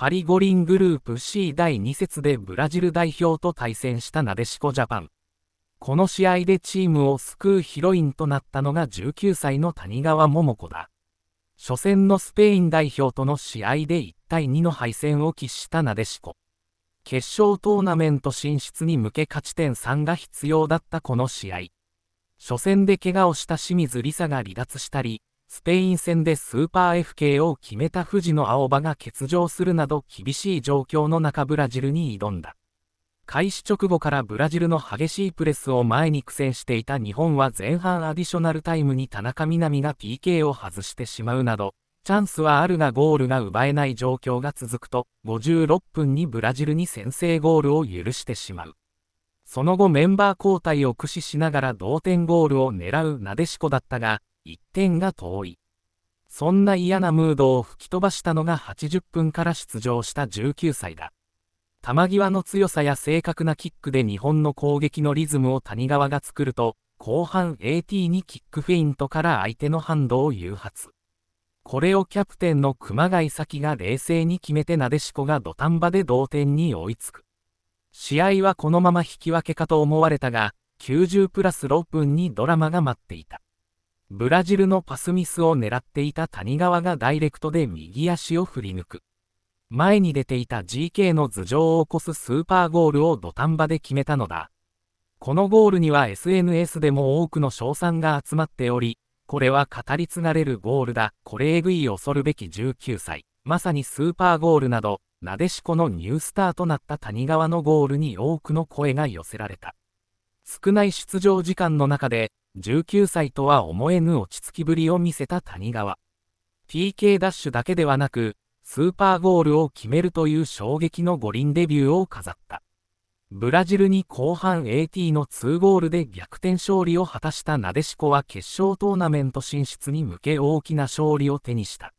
パリ五輪グループ C 第2節でブラジル代表と対戦したなでしこジャパン。この試合でチームを救うヒロインとなったのが19歳の谷川桃子だ。初戦のスペイン代表との試合で1対2の敗戦を喫したなでしこ。決勝トーナメント進出に向け勝ち点3が必要だったこの試合。初戦で怪我をした清水梨沙が離脱したり、スペイン戦でスーパー FK を決めた藤野青葉が欠場するなど厳しい状況の中ブラジルに挑んだ。開始直後からブラジルの激しいプレスを前に苦戦していた日本は前半アディショナルタイムに田中みな実が PK を外してしまうなど、チャンスはあるがゴールが奪えない状況が続くと、56分にブラジルに先制ゴールを許してしまう。その後メンバー交代を駆使しながら同点ゴールを狙うなでしこだったが、1点が遠い。そんな嫌なムードを吹き飛ばしたのが80分から出場した19歳だ。球際の強さや正確なキックで日本の攻撃のリズムを谷川が作ると、後半 AT にキックフェイントから相手のハンドを誘発。これをキャプテンの熊谷咲が冷静に決めてなでしこが土壇場で同点に追いつく。試合はこのまま引き分けかと思われたが、90プラス6分にドラマが待っていた。ブラジルのパスミスを狙っていた谷川がダイレクトで右足を振り抜く。前に出ていた GK の頭上を起こすスーパーゴールを土壇場で決めたのだ。このゴールには SNS でも多くの賞賛が集まっており、これは語り継がれるゴールだ。これえぐい恐るべき19歳。まさにスーパーゴールなど、なでしこのニュースターとなった谷川のゴールに多くの声が寄せられた。少ない出場時間の中で、19歳とは思えぬ落ち着きぶりを見せた谷川。PK ダッシュだけではなく、スーパーゴールを決めるという衝撃の五輪デビューを飾った。ブラジルに後半 AT の2ゴールで逆転勝利を果たしたなでしこは決勝トーナメント進出に向け大きな勝利を手にした。